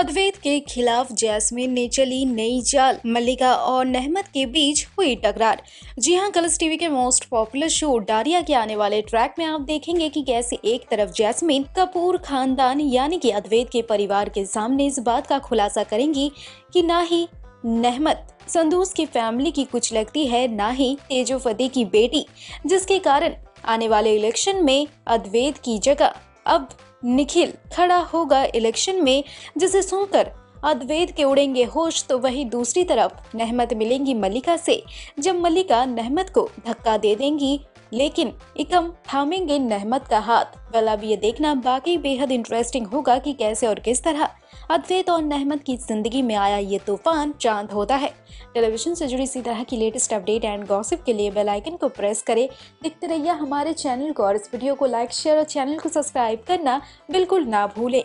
अद्वैत के खिलाफ जैस्मिन ने चली नई चाल मल्लिका और नहमत के बीच हुई टकरार। जी हाँ, कलर्स टीवी के मोस्ट पॉपुलर शो डारिया के आने वाले ट्रैक में आप देखेंगे कि कैसे एक तरफ़ जैस्मिन, कपूर, खानदान यानी कि अद्वैत के परिवार के सामने इस बात का खुलासा करेंगी कि ना ही नहमत संदूस की फैमिली की कुछ लगती है, ना ही तेजो फतेह की बेटी, जिसके कारण आने वाले इलेक्शन में अद्वैत की जगह अब निखिल खड़ा होगा इलेक्शन में, जिसे सुनकर अद्वैत के उड़ेंगे होश तो वही दूसरी तरफ़ नहमत मिलेंगी मलिका से। जब मलिका नहमत को धक्का दे देंगी लेकिन इकम थामेंगे नहमत का हाथ। वेल अब ये देखना, बाकी बेहद इंटरेस्टिंग होगा कि कैसे और किस तरह। अद्वैत और नहमत की ज़िंदगी में आया ये तूफ़ान चाँद होता है। टेलीविज़न से जुड़ी इसी तरह की लेटेस्ट अपडेट एंड गॉसिप के लिए बेल आइकन को प्रेस करें। देखते रहिए हमारे चैनल को और इस वीडियो को लाइक शेयर और चैनल को सब्सक्राइब करना बिल्कुल ना भूलें।